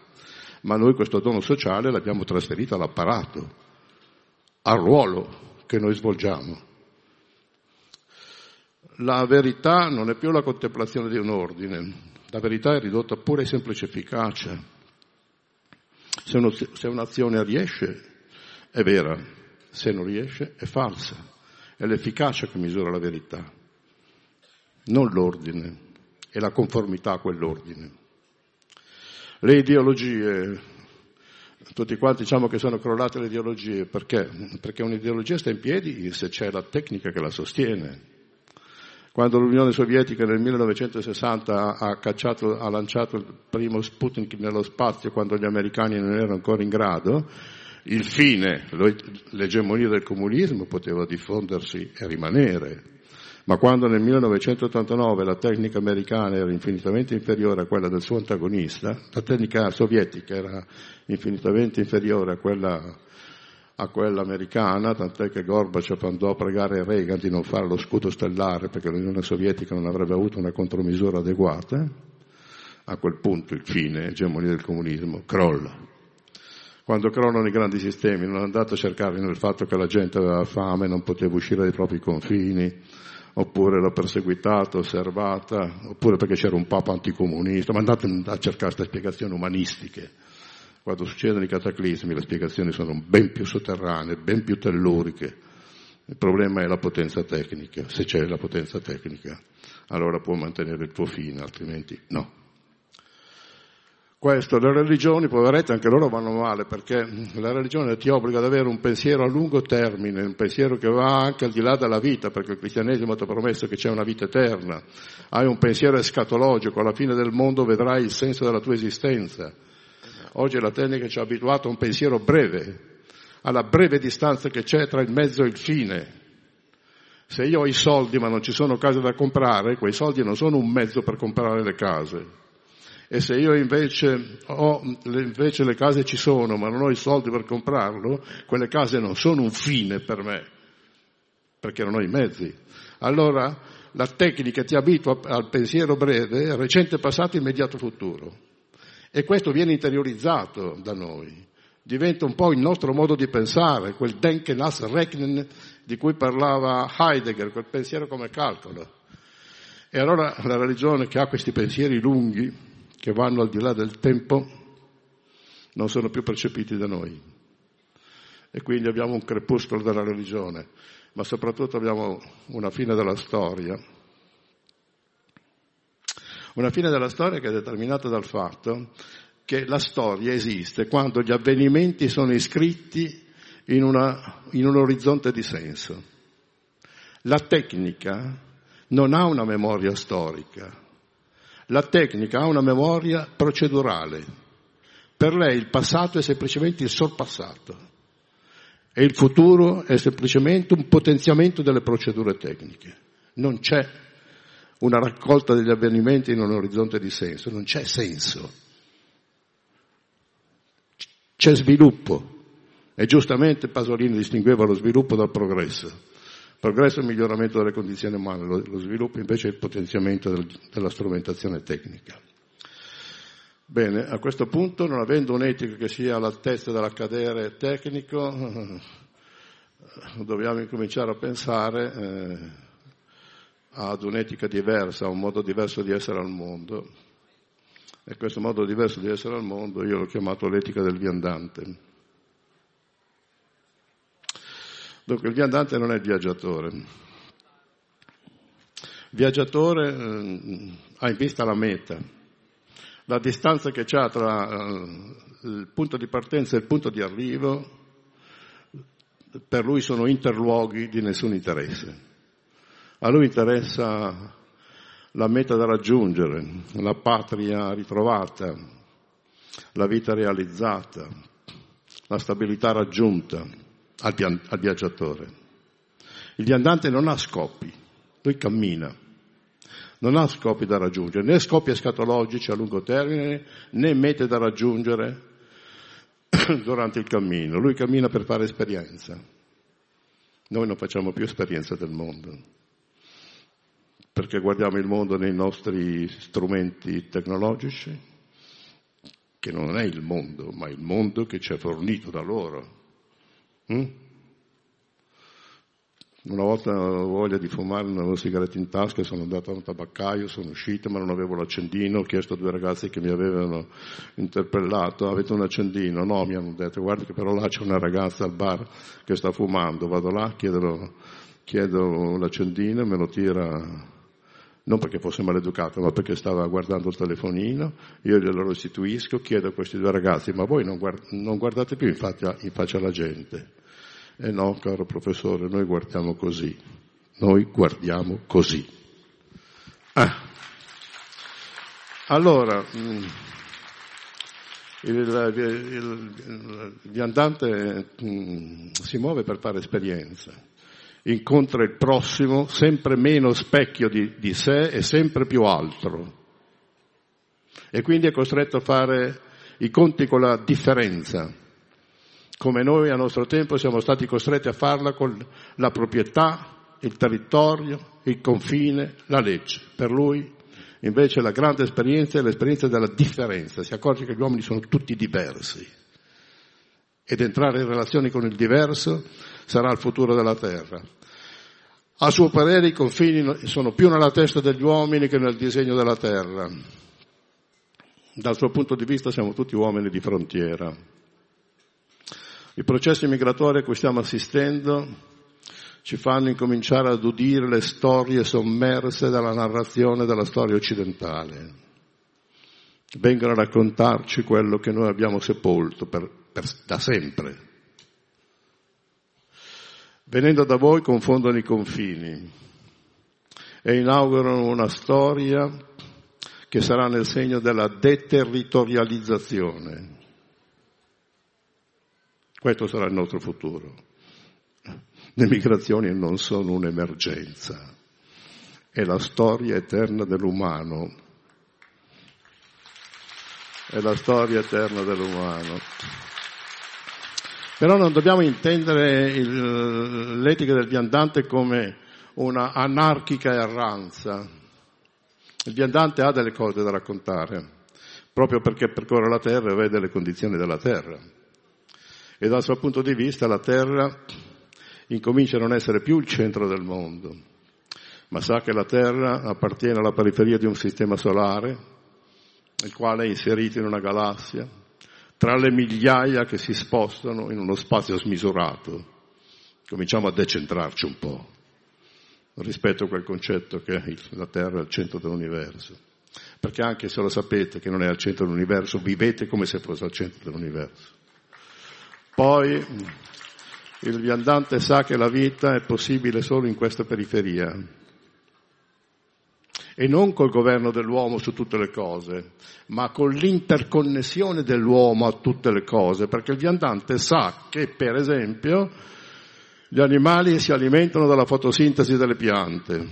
Speaker 1: Ma noi questo dono sociale l'abbiamo trasferito all'apparato, al ruolo che noi svolgiamo la verità non è più la contemplazione di un ordine, la verità è ridotta pura e semplice efficacia. Se, uno, se un'azione riesce è vera, se non riesce è falsa. È l'efficacia che misura la verità, non l'ordine e la conformità a quell'ordine. Le ideologie, tutti quanti diciamo che sono crollate le ideologie, perché? Perché un'ideologia sta in piedi se c'è la tecnica che la sostiene. Quando l'Unione Sovietica nel 1960 ha, cacciato, ha lanciato il primo Sputnik nello spazio quando gli americani non erano ancora in grado, il fine, l'egemonia del comunismo poteva diffondersi e rimanere. Ma quando nel 1989 la tecnica americana era infinitamente inferiore a quella del suo antagonista, la tecnica sovietica era infinitamente inferiore a quella a quella americana, tant'è che Gorbaciov andò a pregare Reagan di non fare lo scudo stellare perché l'Unione Sovietica non avrebbe avuto una contromisura adeguata. A quel punto il fine, egemonia del comunismo, crolla. Quando crollano i grandi sistemi non è andato a cercare nel fatto che la gente aveva fame, non poteva uscire dai propri confini, oppure era perseguitata, osservata, oppure perché c'era un papa anticomunista, ma andate a cercare queste spiegazioni umanistiche quando succedono i cataclismi le spiegazioni sono ben più sotterranee, ben più telluriche. Il problema è la potenza tecnica. Se c'è la potenza tecnica, allora può mantenere il tuo fine, altrimenti no. Questo, le religioni, poverette, anche loro vanno male perché la religione ti obbliga ad avere un pensiero a lungo termine, un pensiero che va anche al di là della vita, perché il cristianesimo ti ha promesso che c'è una vita eterna. Hai un pensiero escatologico, alla fine del mondo vedrai il senso della tua esistenza Oggi la tecnica ci ha abituato a un pensiero breve, alla breve distanza che c'è tra il mezzo e il fine. Se io ho i soldi ma non ci sono case da comprare, quei soldi non sono un mezzo per comprare le case. E se io invece ho, invece le case ci sono ma non ho i soldi per comprarlo, quelle case non sono un fine per me, perché non ho i mezzi. Allora la tecnica ti abitua al pensiero breve, recente passato, immediato futuro. E questo viene interiorizzato da noi, diventa un po' il nostro modo di pensare, quel Denken as Rechnen di cui parlava Heidegger, quel pensiero come calcolo. E allora la religione che ha questi pensieri lunghi, che vanno al di là del tempo, non sono più percepiti da noi. E quindi abbiamo un crepuscolo della religione, ma soprattutto abbiamo una fine della storia una fine della storia che è determinata dal fatto che la storia esiste quando gli avvenimenti sono iscritti in, una, in un orizzonte di senso. La tecnica non ha una memoria storica, la tecnica ha una memoria procedurale. Per lei il passato è semplicemente il sorpassato e il futuro è semplicemente un potenziamento delle procedure tecniche. Non c'è una raccolta degli avvenimenti in un orizzonte di senso, non c'è senso. C'è sviluppo. E giustamente Pasolini distingueva lo sviluppo dal progresso. Progresso è il miglioramento delle condizioni umane, lo, lo sviluppo invece è il potenziamento del, della strumentazione tecnica. Bene, a questo punto, non avendo un'etica che sia all'altezza dell'accadere tecnico, dobbiamo incominciare a pensare eh, ad un'etica diversa, a un modo diverso di essere al mondo. E questo modo diverso di essere al mondo io l'ho chiamato l'etica del viandante. Dunque il viandante non è il viaggiatore. Il viaggiatore eh, ha in vista la meta, la distanza che c'è tra eh, il punto di partenza e il punto di arrivo, per lui sono interluoghi di nessun interesse. A lui interessa la meta da raggiungere, la patria ritrovata, la vita realizzata, la stabilità raggiunta al, pian- al viaggiatore. Il viandante non ha scopi, lui cammina, non ha scopi da raggiungere, né scopi escatologici a lungo termine, né mete da raggiungere durante il cammino. Lui cammina per fare esperienza. Noi non facciamo più esperienza del mondo perché guardiamo il mondo nei nostri strumenti tecnologici, che non è il mondo, ma il mondo che ci è fornito da loro. Mm? Una volta avevo voglia di fumare, non avevo sigarette in tasca, sono andato a un tabaccaio, sono uscito ma non avevo l'accendino, ho chiesto a due ragazzi che mi avevano interpellato, avete un accendino? No, mi hanno detto, guarda che però là c'è una ragazza al bar che sta fumando, vado là, chiedo, chiedo l'accendino, me lo tira non perché fosse maleducato, ma perché stava guardando il telefonino, io glielo restituisco, chiedo a questi due ragazzi, ma voi non, guard- non guardate più in faccia, in faccia alla gente? E eh no, caro professore, noi guardiamo così, noi guardiamo così. Ah. Allora, mm, il, il, il, il viandante mm, si muove per fare esperienza incontra il prossimo sempre meno specchio di, di sé e sempre più altro. E quindi è costretto a fare i conti con la differenza, come noi a nostro tempo siamo stati costretti a farla con la proprietà, il territorio, il confine, la legge. Per lui invece la grande esperienza è l'esperienza della differenza, si accorge che gli uomini sono tutti diversi ed entrare in relazione con il diverso sarà il futuro della terra. A suo parere i confini sono più nella testa degli uomini che nel disegno della terra. Dal suo punto di vista siamo tutti uomini di frontiera. I processi migratori a cui stiamo assistendo ci fanno incominciare ad udire le storie sommerse dalla narrazione della storia occidentale. Vengono a raccontarci quello che noi abbiamo sepolto per, per, da sempre venendo da voi confondono i confini e inaugurano una storia che sarà nel segno della deterritorializzazione. Questo sarà il nostro futuro. Le migrazioni non sono un'emergenza, è la storia eterna dell'umano. È la storia eterna dell'umano. Però non dobbiamo intendere il, l'etica del viandante come una anarchica erranza. Il viandante ha delle cose da raccontare, proprio perché percorre la terra e vede le condizioni della terra. E dal suo punto di vista la terra incomincia a non essere più il centro del mondo, ma sa che la terra appartiene alla periferia di un sistema solare, il quale è inserito in una galassia, tra le migliaia che si spostano in uno spazio smisurato. Cominciamo a decentrarci un po' rispetto a quel concetto che la Terra è il centro dell'universo. Perché anche se lo sapete che non è al centro dell'universo, vivete come se fosse al centro dell'universo. Poi il viandante sa che la vita è possibile solo in questa periferia e non col governo dell'uomo su tutte le cose, ma con l'interconnessione dell'uomo a tutte le cose, perché il viandante sa che, per esempio, gli animali si alimentano dalla fotosintesi delle piante,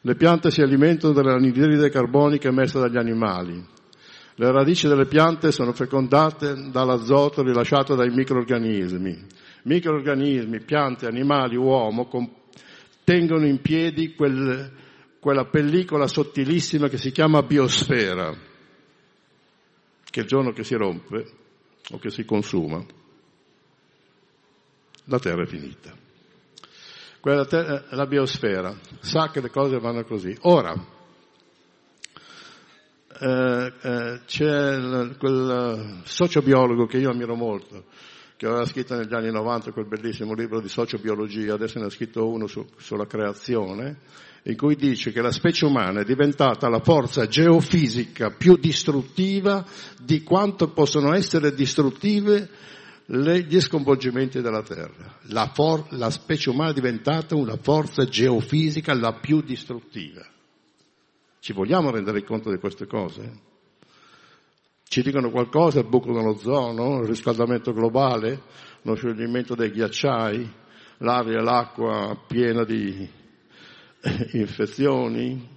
Speaker 1: le piante si alimentano dall'anidride carbonica emessa dagli animali, le radici delle piante sono fecondate dall'azoto rilasciato dai microorganismi, microorganismi, piante, animali, uomo tengono in piedi quel, quella pellicola sottilissima che si chiama biosfera, che il giorno che si rompe o che si consuma, la Terra è finita. Quella terra, la biosfera sa che le cose vanno così. Ora, eh, eh, c'è l, quel sociobiologo che io ammiro molto, che aveva scritto negli anni 90 quel bellissimo libro di sociobiologia, adesso ne ha scritto uno su, sulla creazione, in cui dice che la specie umana è diventata la forza geofisica più distruttiva di quanto possono essere distruttive gli sconvolgimenti della Terra. La, for, la specie umana è diventata una forza geofisica la più distruttiva. Ci vogliamo rendere conto di queste cose? Ci dicono qualcosa il buco dell'ozono, il riscaldamento globale, lo scioglimento dei ghiacciai, l'aria e l'acqua piena di infezioni,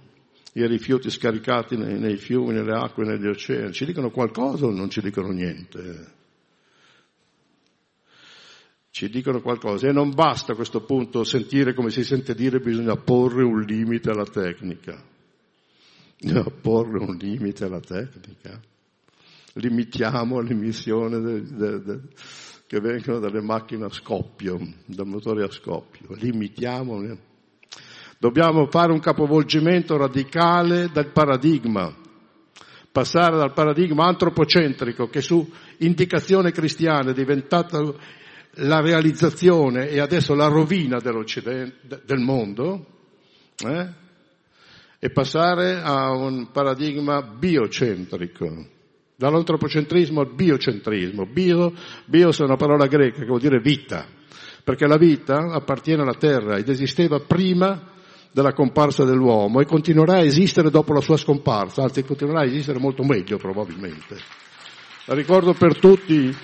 Speaker 1: i rifiuti scaricati nei, nei fiumi, nelle acque, negli oceani. Ci dicono qualcosa o non ci dicono niente? Ci dicono qualcosa e non basta a questo punto sentire come si sente dire bisogna porre un limite alla tecnica. Bisogna porre un limite alla tecnica limitiamo l'emissione de, de, de, che vengono dalle macchine a scoppio, dal motore a scoppio, limitiamo. Dobbiamo fare un capovolgimento radicale del paradigma, passare dal paradigma antropocentrico che su indicazione cristiana è diventato la realizzazione e adesso la rovina dell'Occidente, del mondo, eh? e passare a un paradigma biocentrico dall'antropocentrismo al biocentrismo. Bio, bios è una parola greca che vuol dire vita, perché la vita appartiene alla terra ed esisteva prima della comparsa dell'uomo e continuerà a esistere dopo la sua scomparsa, anzi continuerà a esistere molto meglio probabilmente. Ricordo per tutti,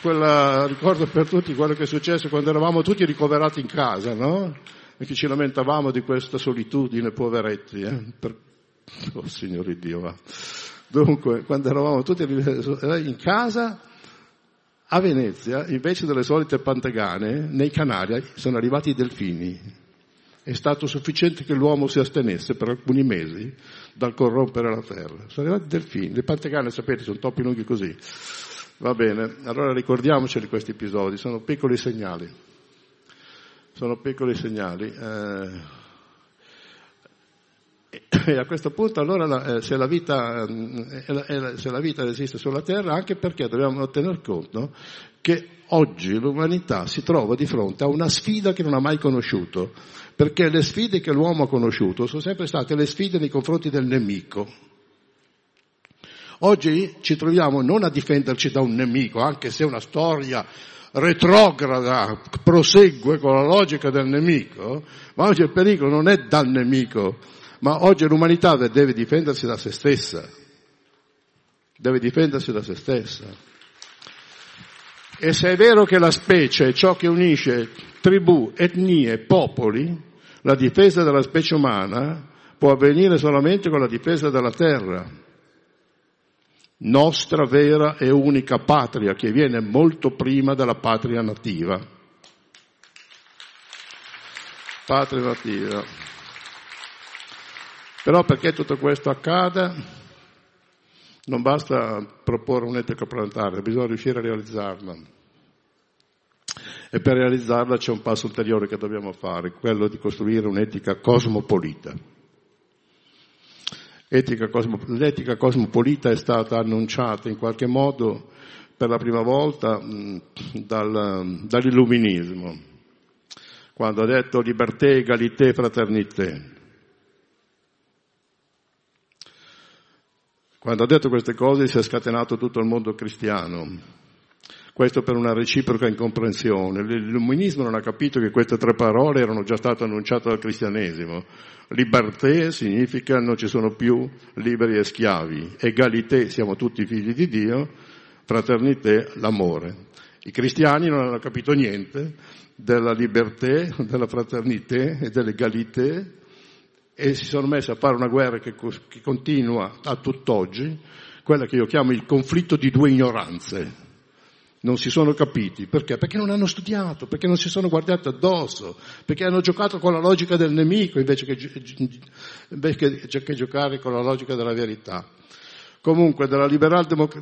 Speaker 1: quella, ricordo per tutti quello che è successo quando eravamo tutti ricoverati in casa, no? E che ci lamentavamo di questa solitudine, poveretti, eh? Per... Oh Signore Dio, va. Dunque, quando eravamo tutti in casa, a Venezia, invece delle solite pantegane, nei Canari sono arrivati i delfini. È stato sufficiente che l'uomo si astenesse per alcuni mesi dal corrompere la terra. Sono arrivati delfini. Le pantegane, sapete, sono topi lunghi così. Va bene, allora ricordiamoci di questi episodi, sono piccoli segnali. Sono piccoli segnali. Eh, e a questo punto allora eh, se, la vita, eh, se, la vita, esiste sulla Terra, anche perché dobbiamo tener conto che oggi l'umanità si trova di fronte a una sfida che non ha mai conosciuto, perché le sfide che l'uomo ha conosciuto sono sempre state le sfide nei confronti del nemico. Oggi ci troviamo non a difenderci da un nemico, anche se una storia retrograda prosegue con la logica del nemico, ma oggi il pericolo non è dal nemico, ma oggi l'umanità deve difendersi da se stessa, deve difendersi da se stessa. E se è vero che la specie è ciò che unisce tribù, etnie, popoli, la difesa della specie umana può avvenire solamente con la difesa della terra, nostra vera e unica patria, che viene molto prima della patria nativa. Patria nativa. Però perché tutto questo accada? Non basta proporre un'etica planetaria, bisogna riuscire a realizzarla. E per realizzarla c'è un passo ulteriore che dobbiamo fare, quello di costruire un'etica cosmopolita. Cosmo, l'etica cosmopolita è stata annunciata in qualche modo per la prima volta dal, dall'illuminismo, quando ha detto libertà, egalité, fraternité. Quando ha detto queste cose si è scatenato tutto il mondo cristiano. Questo per una reciproca incomprensione. L'illuminismo non ha capito che queste tre parole erano già state annunciate dal cristianesimo. Liberté significa non ci sono più liberi e schiavi. Egalité, siamo tutti figli di Dio. Fraternité, l'amore. I cristiani non hanno capito niente della libertà, della fraternité e dell'egalité e si sono messi a fare una guerra che, che continua a tutt'oggi, quella che io chiamo il conflitto di due ignoranze. Non si sono capiti. Perché? Perché non hanno studiato, perché non si sono guardati addosso, perché hanno giocato con la logica del nemico invece che, invece che giocare con la logica della verità. Comunque dalla,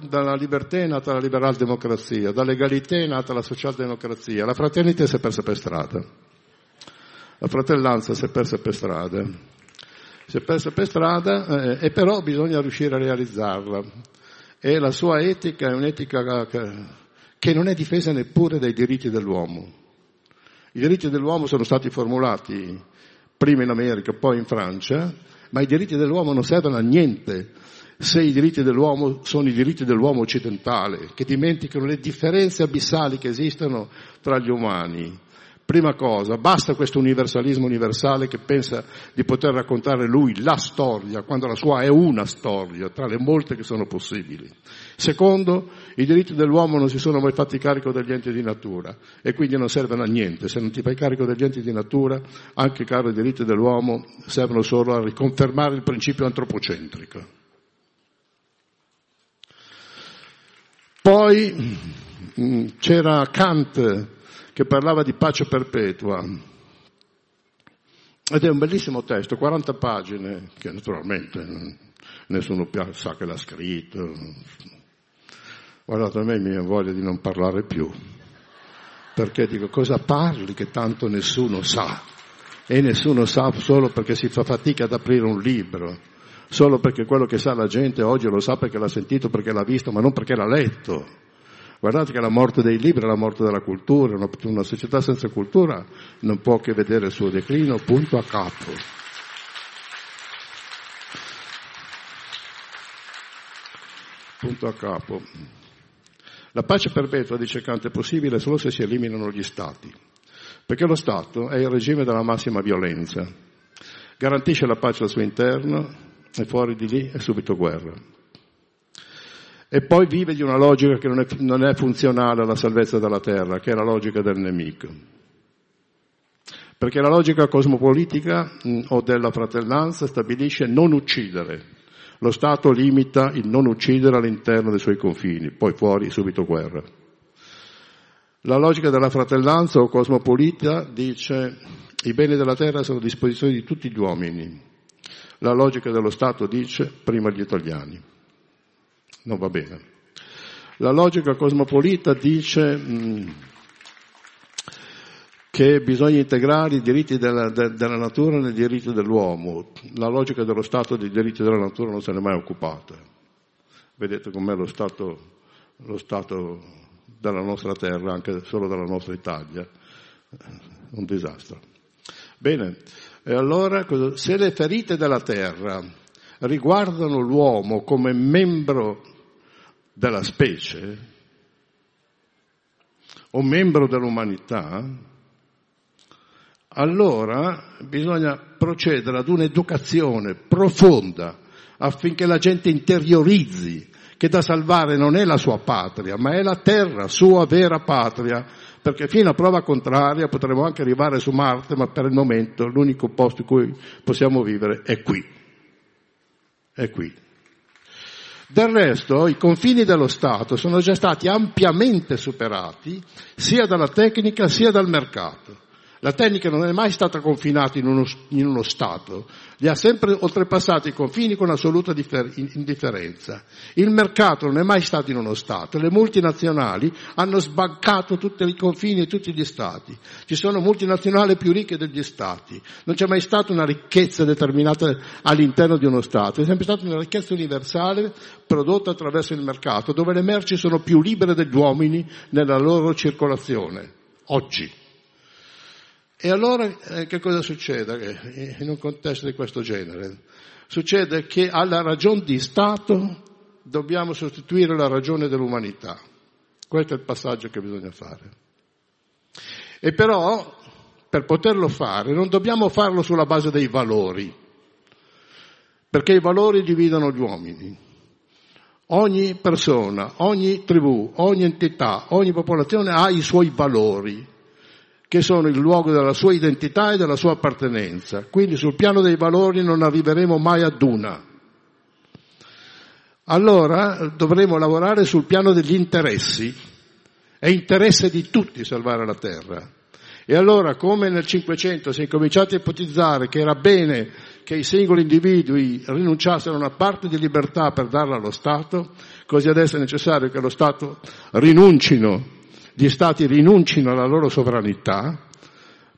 Speaker 1: dalla libertà è nata la liberal democrazia, dalla legalità è nata la socialdemocrazia, la fraternità si è persa per strada, la fratellanza si è persa per strada si è persa per strada eh, e però bisogna riuscire a realizzarla. E la sua etica è un'etica che, che non è difesa neppure dai diritti dell'uomo. I diritti dell'uomo sono stati formulati prima in America, poi in Francia, ma i diritti dell'uomo non servono a niente se i diritti dell'uomo sono i diritti dell'uomo occidentale, che dimenticano le differenze abissali che esistono tra gli umani. Prima cosa, basta questo universalismo universale che pensa di poter raccontare lui la storia, quando la sua è una storia, tra le molte che sono possibili. Secondo, i diritti dell'uomo non si sono mai fatti carico degli enti di natura e quindi non servono a niente. Se non ti fai carico degli enti di natura, anche caro i diritti dell'uomo servono solo a riconfermare il principio antropocentrico. Poi mm, c'era Kant che parlava di pace perpetua. Ed è un bellissimo testo, 40 pagine, che naturalmente nessuno sa che l'ha scritto. Guardate, a me mi ha voglia di non parlare più, perché dico cosa parli che tanto nessuno sa? E nessuno sa solo perché si fa fatica ad aprire un libro, solo perché quello che sa la gente oggi lo sa perché l'ha sentito, perché l'ha visto, ma non perché l'ha letto. Guardate che la morte dei libri è la morte della cultura, una, società senza cultura non può che vedere il suo declino punto a capo. Punto a capo. La pace perpetua, dice Kant, è possibile solo se si eliminano gli stati, perché lo Stato è il regime della massima violenza, garantisce la pace al suo interno e fuori di lì è subito guerra e poi vive di una logica che non è, non è funzionale alla salvezza della terra, che è la logica del nemico. Perché la logica cosmopolitica o della fratellanza stabilisce non uccidere. Lo Stato limita il non uccidere all'interno dei suoi confini, poi fuori subito guerra. La logica della fratellanza o cosmopolita dice i beni della terra sono a disposizione di tutti gli uomini. La logica dello Stato dice prima gli italiani non va bene. La logica cosmopolita dice mh, mm, che bisogna integrare i diritti della, de, della, natura nei diritti dell'uomo. La logica dello Stato dei diritti della natura non se ne è mai occupata. Vedete com'è lo Stato, lo stato della nostra terra, anche solo della nostra Italia. Un disastro. Bene, e allora se le ferite della terra riguardano l'uomo come membro della specie o membro dell'umanità, allora bisogna procedere ad un'educazione profonda affinché la gente interiorizzi che da salvare non è la sua patria, ma è la terra, sua vera patria, perché fino a prova contraria potremo anche arrivare su Marte, ma per il momento l'unico posto in cui possiamo vivere è qui. È qui. Del resto i confini dello Stato sono già stati ampiamente superati sia dalla tecnica sia dal mercato. La tecnica non è mai stata confinata in uno, in uno Stato, li ha sempre oltrepassato i confini con assoluta differ- indifferenza. Il mercato non è mai stato in uno Stato, le multinazionali hanno sbancato tutti i confini e tutti gli Stati. Ci sono multinazionali più ricche degli Stati. Non c'è mai stata una ricchezza determinata all'interno di uno Stato, è sempre stata una ricchezza universale prodotta attraverso il mercato, dove le merci sono più libere degli uomini nella loro circolazione. Oggi. E allora eh, che cosa succede eh, in un contesto di questo genere? Succede che alla ragione di Stato dobbiamo sostituire la ragione dell'umanità. Questo è il passaggio che bisogna fare. E però, per poterlo fare, non dobbiamo farlo sulla base dei valori, perché i valori dividono gli uomini. Ogni persona, ogni tribù, ogni entità, ogni popolazione ha i suoi valori che sono il luogo della sua identità e della sua appartenenza. Quindi sul piano dei valori non arriveremo mai ad una. Allora dovremo lavorare sul piano degli interessi. È interesse di tutti salvare la terra. E allora, come nel Cinquecento si è cominciato a ipotizzare che era bene che i singoli individui rinunciassero a una parte di libertà per darla allo Stato, così adesso è necessario che lo Stato rinuncino gli stati rinuncino alla loro sovranità,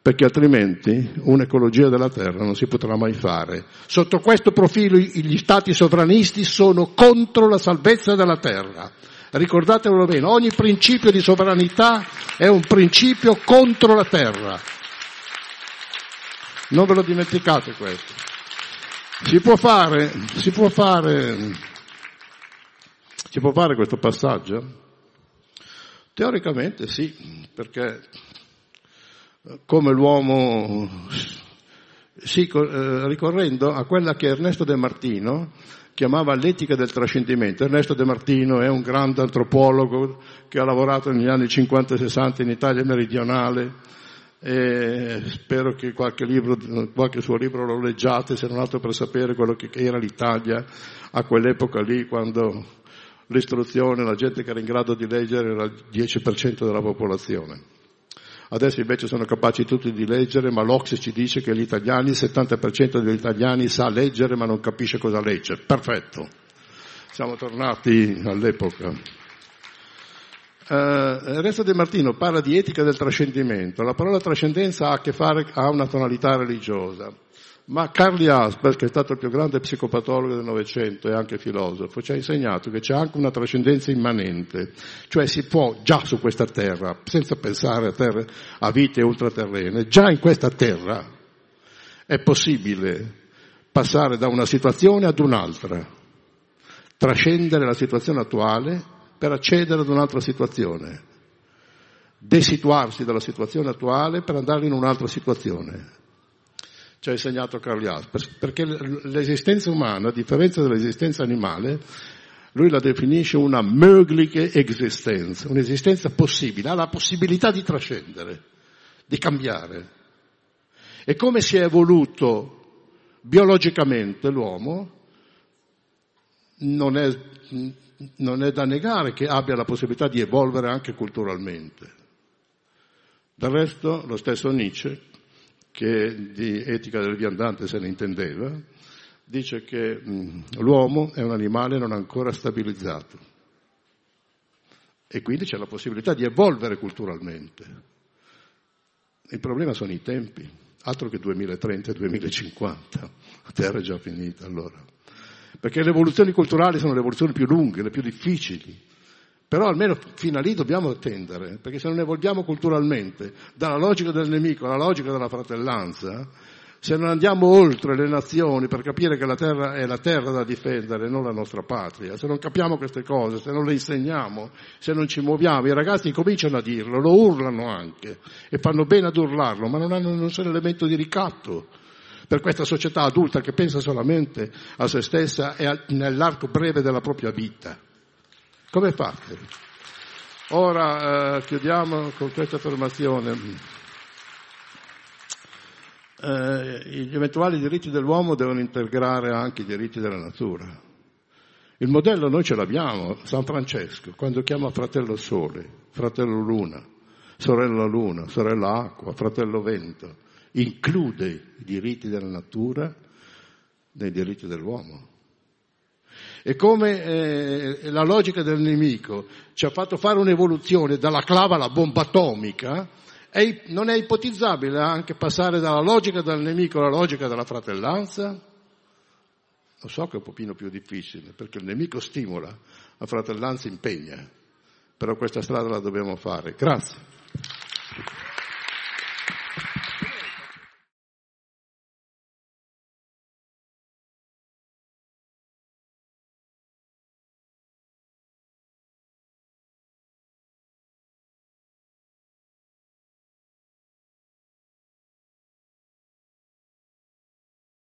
Speaker 1: perché altrimenti un'ecologia della terra non si potrà mai fare. Sotto questo profilo gli stati sovranisti sono contro la salvezza della terra. Ricordatevelo bene, ogni principio di sovranità è un principio contro la terra. Non ve lo dimenticate questo. Si può fare, si può fare, si può fare questo passaggio? Teoricamente sì, perché eh, come l'uomo, sì, eh, ricorrendo a quella che Ernesto De Martino chiamava l'etica del trascendimento. Ernesto De Martino è un grande antropologo che ha lavorato negli anni 50 e 60 in Italia meridionale e spero che qualche, libro, qualche suo libro lo leggiate, se non altro per sapere quello che era l'Italia a quell'epoca lì, quando l'istruzione, la gente che era in grado di leggere era il 10% della popolazione. Adesso invece sono capaci tutti di leggere, ma l'Ocse ci dice che gli italiani, il 70% degli italiani sa leggere ma non capisce cosa legge. Perfetto. Siamo tornati all'epoca. Uh, Resto De Martino parla di etica del trascendimento. La parola trascendenza ha a che fare, ha una tonalità religiosa. Ma Carli Asper, che è stato il più grande psicopatologo del Novecento e anche filosofo, ci ha insegnato che c'è anche una trascendenza immanente, cioè si può già su questa terra, senza pensare a, terre, a vite ultraterrene, già in questa terra è possibile passare da una situazione ad un'altra, trascendere la situazione attuale per accedere ad un'altra situazione, desituarsi dalla situazione attuale per andare in un'altra situazione ci ha insegnato Carl Jaspers, perché l'esistenza umana, a differenza dell'esistenza animale, lui la definisce una mögliche Existenz, un'esistenza possibile, ha la possibilità di trascendere, di cambiare. E come si è evoluto biologicamente l'uomo, non è, non è da negare che abbia la possibilità di evolvere anche culturalmente. Del resto, lo stesso Nietzsche, che di etica del viandante se ne intendeva, dice che mh, l'uomo è un animale non ancora stabilizzato e quindi c'è la possibilità di evolvere culturalmente. Il problema sono i tempi, altro che 2030 e 2050, la Terra è già finita allora. Perché le evoluzioni culturali sono le evoluzioni più lunghe, le più difficili. Però almeno fino a lì dobbiamo attendere, perché se non evolviamo culturalmente dalla logica del nemico alla logica della fratellanza, se non andiamo oltre le nazioni per capire che la terra è la terra da difendere, non la nostra patria, se non capiamo queste cose, se non le insegniamo, se non ci muoviamo, i ragazzi cominciano a dirlo, lo urlano anche e fanno bene ad urlarlo, ma non hanno nessun elemento di ricatto per questa società adulta che pensa solamente a se stessa e nell'arco breve della propria vita. Come fate? Ora eh, chiudiamo con questa affermazione. Eh, gli eventuali diritti dell'uomo devono integrare anche i diritti della natura. Il modello noi ce l'abbiamo, San Francesco, quando chiama fratello sole, fratello luna, sorella luna, sorella acqua, fratello vento, include i diritti della natura nei diritti dell'uomo. E come eh, la logica del nemico ci ha fatto fare un'evoluzione dalla clava alla bomba atomica, è, non è ipotizzabile anche passare dalla logica del nemico alla logica della fratellanza? Lo so che è un pochino più difficile, perché il nemico stimola, la fratellanza impegna, però questa strada la dobbiamo fare. Grazie.